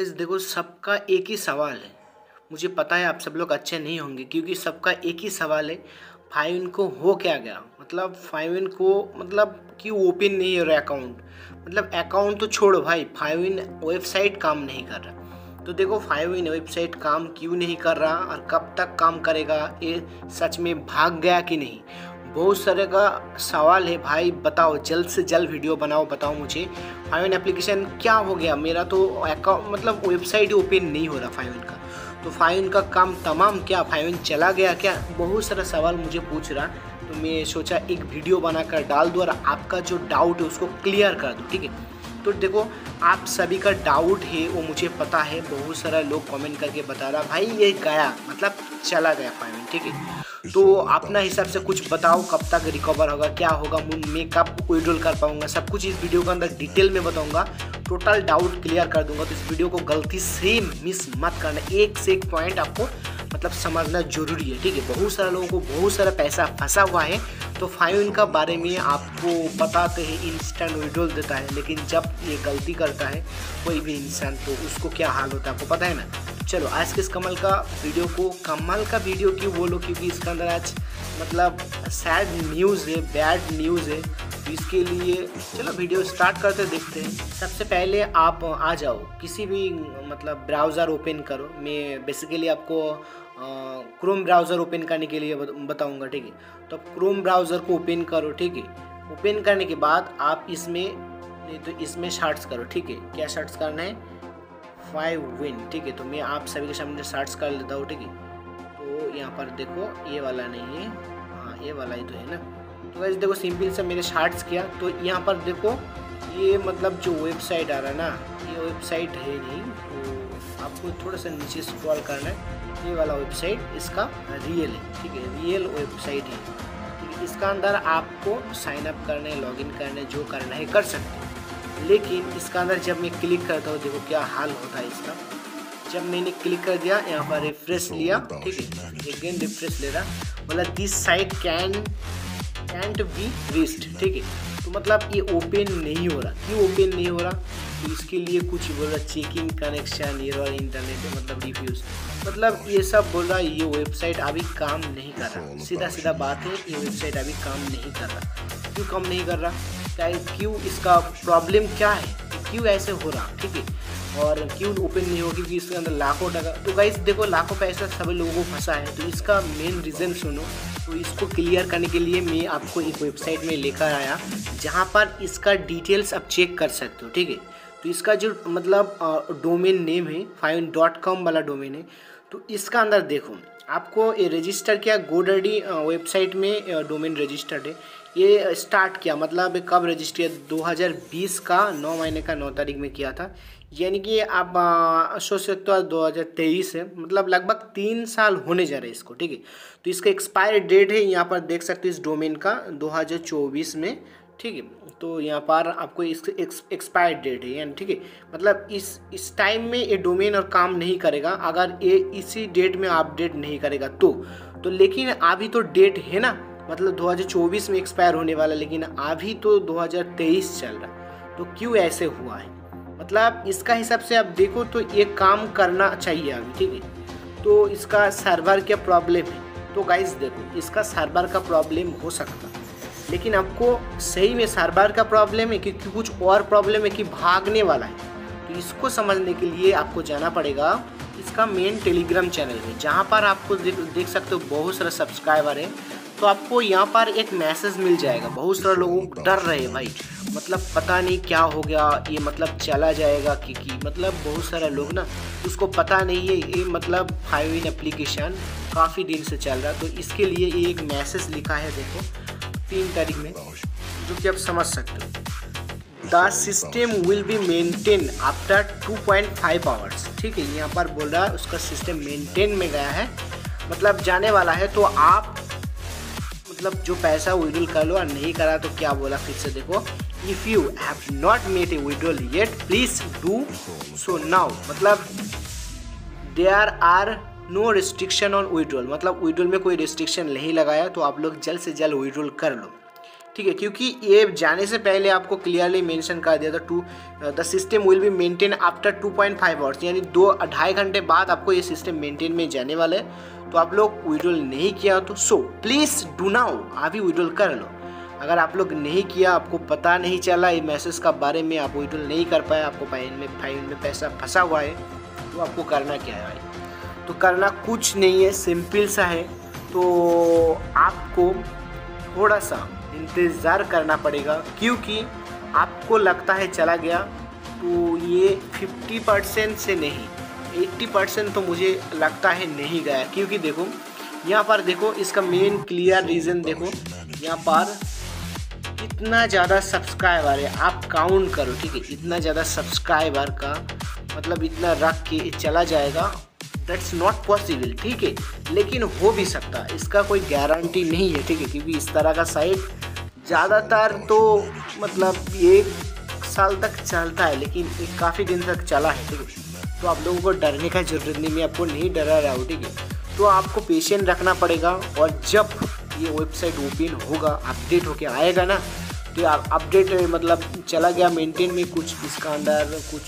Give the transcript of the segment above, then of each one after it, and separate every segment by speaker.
Speaker 1: इस देखो, सबका एक ही सवाल है। मुझे पता है आप सब लोग अच्छे नहीं होंगे, क्योंकि सबका एक ही सवाल है, फाइव इन को हो क्या गया? मतलब फाइव इन को मतलब क्यों ओपन नहीं हो रहा अकाउंट मतलब अकाउंट तो छोड़ो भाई, फाइव इन वेबसाइट काम नहीं कर रहा। तो देखो, फाइव इन वेबसाइट काम क्यों नहीं कर रहा और कब तक काम करेगा, ये सच में भाग गया कि नहीं? बहुत सारे का सवाल है, भाई बताओ, जल्द से जल्द वीडियो बनाओ, बताओ मुझे। फाइवन एप्लीकेशन क्या हो गया? मेरा तो अकाउंट मतलब वेबसाइट ही ओपन नहीं हो रहा फाइवन का। तो फाइवन का काम तमाम क्या? फाइवन चला गया क्या? बहुत सारा सवाल मुझे पूछ रहा। तो मैं सोचा एक वीडियो बनाकर डाल दूँ और आपका जो डाउट है उसको क्लियर कर दूँ, ठीक है? तो देखो, आप सभी का डाउट है, वो मुझे पता है। बहुत सारा लोग कमेंट करके बता रहा, भाई, ये गया। मतलब चला गया फाइनल ठीक है? तो अपना हिसाब से कुछ बताओ, कब तक रिकवर होगा, क्या होगा मैं कब विड्रॉल कर पाऊँगा, सब कुछ इस वीडियो के अंदर डिटेल में बताऊँगा। टोटल डाउट क्लियर कर दूँगा तो इस वीडियो को गलती से मिस मत करना। एक से एक पॉइंट आपको मतलब समझना ज़रूरी है, ठीक है? बहुत सारे लोगों को बहुत सारा पैसा फंसा हुआ है तो फाइव का बारे में आपको बताते हैं इंस्टेंट विड्रोल देता है, लेकिन जब ये गलती करता है, कोई भी इंसान तो उसको क्या हाल होता है आपको पता है ना? चलो, आज के इस कमल का वीडियो को, कमल का वीडियो क्यों बोलो? क्योंकि इसके अंदर आज मतलब सैड न्यूज़ है बैड न्यूज़ है इसके लिए। चलो वीडियो स्टार्ट करते, देखते हैं। सबसे पहले आप आ जाओ। किसी भी मतलब ब्राउज़र ओपन करो। मैं बेसिकली आपको क्रोम ब्राउज़र ओपन करने के लिए बताऊँगा, ठीक है? तो क्रोम ब्राउज़र को ओपन करो, ठीक है? ओपन करने के बाद आप इसमें तो इसमें सर्च करो, ठीक है? क्या सर्च करना है? फाइव विन ठीक है? तो मैं आप सभी के सामने सर्च कर लेता हूँ, ठीक है? तो यहाँ पर देखो, ये वाला नहीं है। हाँ ये वाला ही तो है ना? तो वैसे देखो सिंपल से मैंने सर्च किया तो यहाँ पर देखो ये मतलब जो वेबसाइट आ रहा है ना ये वेबसाइट है नहीं तो आपको थोड़ा सा नीचे स्क्रॉल करना है ये वाला वेबसाइट इसका रियल है ठीक है रियल वेबसाइट है। ठीक है इसका अंदर आपको साइन अप करने लॉगिन करने जो करना है कर सकते हैं। लेकिन इसका अंदर जब मैं क्लिक करता हूँ देखो क्या हाल होता है इसका। जब मैंने क्लिक कर दिया यहाँ पर रिफ्रेश लिया ठीक है अगेन रिफ्रेश ले रहा। मतलब this site can can't be reached ठीक है? तो मतलब ये ओपन नहीं हो रहा। क्यों ओपन नहीं हो रहा? तो इसके लिए कुछ बोल रहा चेकिंग कनेक्शन एरर इंटरनेट मतलब रिव्यूज़ मतलब ये सब बोल रहा ये वेबसाइट अभी काम नहीं कर रहा। सीधा सीधा बात है ये वेबसाइट अभी काम नहीं कर रहा। क्यों काम नहीं कर रहा? क्या क्यों इसका प्रॉब्लम क्या है? क्यों ऐसे हो रहा? ठीक है? और क्यों ओपन नहीं हो क्योंकि इसके अंदर लाखों टका तो गाइस देखो, लाखों पैसा सभी लोगों को फंसा है। तो इसका मेन रीज़न सुनो। तो इसको क्लियर करने के लिए मैं आपको एक वेबसाइट में लेकर आया, जहाँ पर इसका डिटेल्स आप चेक कर सकते हो, ठीक है? तो इसका जो मतलब डोमेन नेम है फाइन डॉट कॉम वाला डोमेन है तो इसका अंदर देखो। आपको ये रजिस्टर किया गोडडी वेबसाइट में डोमेन रजिस्टर्ड है। ये स्टार्ट किया मतलब कब रजिस्टर किया? 2020 का 9 महीने का 9 तारीख में किया था। यानी कि आप सोच सकते हो दो हज़ार तेईस है मतलब लगभग तीन साल होने जा रहे हैं इसको, ठीक है? तो इसका एक्सपायर डेट है, यहाँ पर देख सकते हो इस डोमेन का 2024 में, ठीक है? तो यहाँ पर आपको इस एक्सपायर डेट है, यानी, ठीक है? मतलब इस इस टाइम में ये डोमेन और काम नहीं करेगा, अगर ये इसी डेट में अपडेट नहीं करेगा तो। तो लेकिन अभी तो डेट है ना मतलब 2024 में एक्सपायर होने वाला, लेकिन अभी तो 2023 चल रहा तो क्यों ऐसे हुआ है? मतलब इसका हिसाब से आप देखो तो ये काम करना चाहिए अभी ठीक है? तो इसका सर्वर क्या प्रॉब्लम है। तो गाइस देखो इसका सर्वर का प्रॉब्लम हो सकता लेकिन आपको सही में सार का प्रॉब्लम है क्योंकि कुछ और प्रॉब्लम है कि भागने वाला है। तो इसको समझने के लिए आपको जाना पड़ेगा इसका मेन टेलीग्राम चैनल है जहाँ पर आपको देख, देख सकते हो बहुत सारे सब्सक्राइबर है। तो आपको यहाँ पर एक मैसेज मिल जाएगा। बहुत सारे लोग डर रहे हैं भाई। मतलब पता नहीं क्या हो गया ये मतलब चला जाएगा कि, कि मतलब बहुत सारे लोग ना उसको पता नहीं है ये मतलब फाइव इन एप्लीकेशन काफ़ी दिन से चल रहा है। तो इसके लिए ये एक मैसेज लिखा है देखो तीन तारीख में जो कि आप समझ सकते हो। The system will be maintain after 2.5 hours ठीक है यहाँ पर बोल रहा है उसका सिस्टम मेंटेन में गया है। मतलब जाने वाला है तो आप मतलब जो पैसा विड्रॉल कर लो और नहीं करा तो क्या बोला फिर से देखो। If you have not made a withdrawal yet please do so now मतलब there are no restriction on withdrawal मतलब विड्रॉल में कोई रिस्ट्रिक्शन नहीं लगाया तो आप लोग जल्द से जल्द विड्रॉल कर लो। ठीक है, क्योंकि ये जाने से पहले आपको क्लियरली मेंशन कर दिया था to the system will be maintain after 2.5 point five hours यानी दो ढाई घंटे बाद आपको ये सिस्टम मेंटेन में जाने वाला है। तो आप लोग विड्रोल नहीं किया तो सो प्लीज़ डू नाउ अभी विड्रोल कर लो। अगर आप लोग नहीं किया, आपको पता नहीं चला ये मैसेज का बारे में, आप विड्रोल नहीं कर पाए, आपको फाइन में फाइन में पैसा फंसा हुआ है तो आपको करना क्या है भाई? तो करना कुछ नहीं है सिंपल सा है। तो आपको थोड़ा सा इंतज़ार करना पड़ेगा, क्योंकि आपको लगता है चला गया तो ये 50 परसेंट से नहीं। 80 परसेंट तो मुझे लगता है नहीं गया, क्योंकि देखो, यहाँ पर देखो, इसका मेन क्लियर रीज़न देखो, यहाँ पर इतना ज़्यादा सब्सक्राइबर है, आप काउंट करो, ठीक है? इतना ज़्यादा सब्सक्राइबर का मतलब इतना रख के चला जाएगा दैट्स नॉट पॉसिबल ठीक है? लेकिन हो भी सकता है। इसका कोई गारंटी नहीं है, ठीक है? क्योंकि इस तरह का साइट ज़्यादातर तो मतलब एक साल तक चलता है, लेकिन एक काफ़ी दिन तक चला है, ठीक है? तो आप लोगों को डरने का ज़रूरत नहीं मैं आपको नहीं डरा रहा हूँ, ठीक है? तो आपको पेशेंट रखना पड़ेगा और जब ये वेबसाइट ओपन होगा अपडेट होके आएगा ना तो अपडेट मतलब चला गया मेंटेन में कुछ इसका अंदर कुछ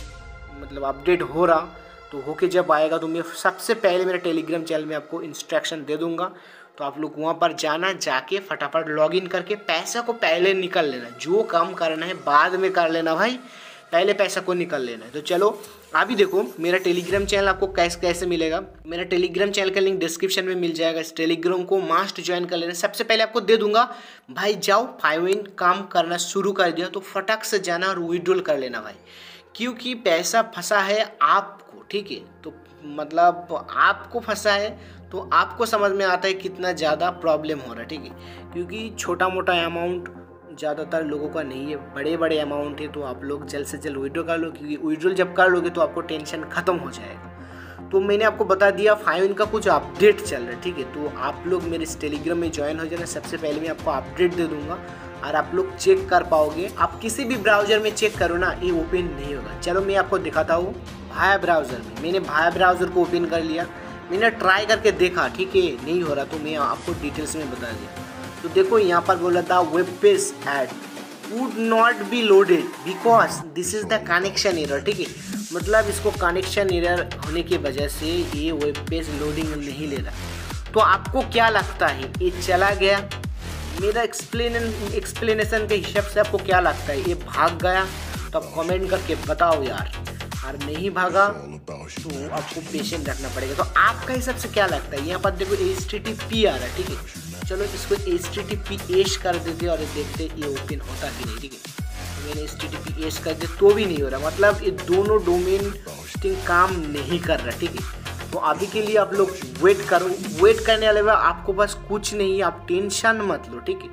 Speaker 1: मतलब अपडेट हो रहा तो होके जब आएगा तो मैं सबसे पहले मेरे टेलीग्राम चैनल में आपको इंस्ट्रक्शन दे दूँगा। तो आप लोग वहाँ पर जाना, जाके फटाफट लॉगिन करके पैसा को पहले निकल लेना। जो काम करना है बाद में कर लेना भाई, पहले पैसा को निकल लेना है। तो चलो, अभी देखो, मेरा टेलीग्राम चैनल आपको कैसे कैसे मिलेगा? मेरा टेलीग्राम चैनल का लिंक डिस्क्रिप्शन में मिल जाएगा। इस टेलीग्राम को मास्ट ज्वाइन कर लेना। सबसे पहले आपको दे दूँगा, भाई जाओ फाइव इन काम करना शुरू कर दिया तो फटक से जाना और विड्रॉल कर लेना भाई। क्योंकि पैसा फंसा है आपको, ठीक है? तो मतलब आपको फंसा है तो आपको समझ में आता है कितना ज़्यादा प्रॉब्लम हो रहा है, ठीक है? क्योंकि छोटा मोटा अमाउंट ज़्यादातर लोगों का नहीं है बड़े बड़े अमाउंट है तो आप लोग जल्द से जल्द विड्रॉ कर लो, क्योंकि विड्रॉल जब कर लोगे तो आपको टेंशन ख़त्म हो जाएगा। तो मैंने आपको बता दिया फाइव का कुछ अपडेट चल रहा है, ठीक है? तो आप लोग मेरे इस टेलीग्राम में ज्वाइन हो जाना, सबसे पहले मैं आपको अपडेट दे दूँगा। और आप लोग चेक कर पाओगे। आप किसी भी ब्राउज़र में चेक करो ना, ये ओपन नहीं होगा। चलो मैं आपको दिखाता हूँ भाया ब्राउज़र में। मैंने भाया ब्राउज़र को ओपन कर लिया। मैंने ट्राई करके देखा, ठीक है? नहीं हो रहा तो मैं आपको डिटेल्स में बता दिया तो देखो, यहाँ पर बोला था web page ad would not be loaded because this is the connection error ठीक है? मतलब इसको कनेक्शन एरर होने की वजह से ये वेब पेज लोडिंग नहीं ले रहा। तो आपको क्या लगता है? ये चला गया। मेरा एक्सप्लेन एक्सप्लेनेशन के हिसाब से आपको क्या लगता है? ये भाग गया तो आप कमेंट करके बताओ यार। और नहीं भागा तो आपको पेशेंट रखना पड़ेगा। तो आपका हिसाब से क्या लगता है? यहाँ पर देखो एच टी टी पी आ रहा है, ठीक है? चलो इसको H T T P S कर देते और देखते ये ओपन होता कि नहीं, ठीक है? तो मैंने H T T P S कर दिया तो भी नहीं हो रहा। मतलब ये दोनों डोमेन काम नहीं कर रहा, ठीक है? तो अभी के लिए आप लोग वेट करो। वेट करने वाले आपको बस कुछ नहीं, आप टेंशन मत लो, ठीक है?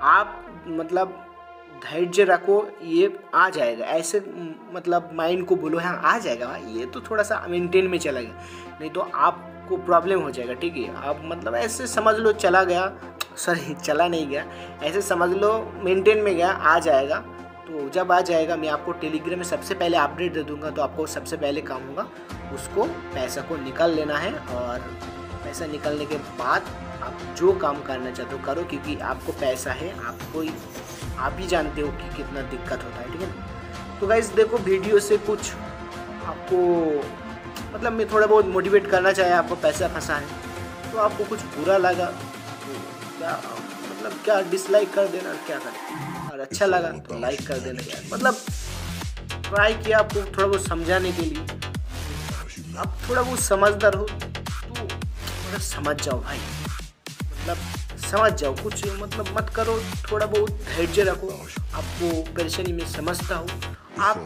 Speaker 1: आप मतलब धैर्य रखो, ये आ जाएगा। ऐसे मतलब माइंड को बोलो हाँ आ जाएगा भाई ये तो थोड़ा सा मेंटेन में चला गया। नहीं तो आपको प्रॉब्लम हो जाएगा, ठीक है? आप मतलब ऐसे समझ लो, चला गया। सॉरी चला नहीं गया। ऐसे समझ लो मेंटेन में गया, आ जाएगा। तो जब आ जाएगा, मैं आपको टेलीग्राम में सबसे पहले अपडेट दे दूँगा तो आपको सबसे पहले काम होगा। उसको पैसा को निकाल लेना है और पैसा निकलने के बाद आप जो काम करना चाहते हो करो क्योंकि आपको पैसा है आपको आप ही जानते हो कि कितना दिक्कत होता है ठीक है तो गाइज़ देखो वीडियो से कुछ आपको मतलब मैं थोड़ा बहुत मोटिवेट करना चाहे आपको पैसा फंसा है तो आपको कुछ बुरा लगा तो क्या मतलब क्या डिसलाइक कर देना क्या कर? और अच्छा लगा तो लाइक कर देना यार। मतलब ट्राई किया आपको थोड़ा बहुत समझाने के लिए। आप थोड़ा बहुत समझदार हो तो थोड़ा समझ जाओ भाई। मतलब समझ जाओ कुछ मतलब मत करो थोड़ा बहुत धैर्य रखो। आपको परेशानी में समझता हूँ। आप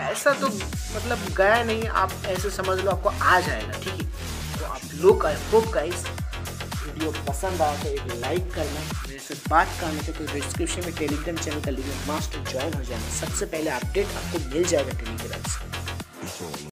Speaker 1: ऐसा तो मतलब गया नहीं आप ऐसे समझ लो आपको आ जाएगा ठीक है? तो आप लोग होप गाइस वीडियो पसंद आया तो एक लाइक करना मेरे से बात करने से तो डिस्क्रिप्शन में टेलीग्राम चैनल का लिंक मास्ट ज्वाइन हो जाना। सबसे पहले अपडेट आपको मिल जाएगा टेलीग्राम से।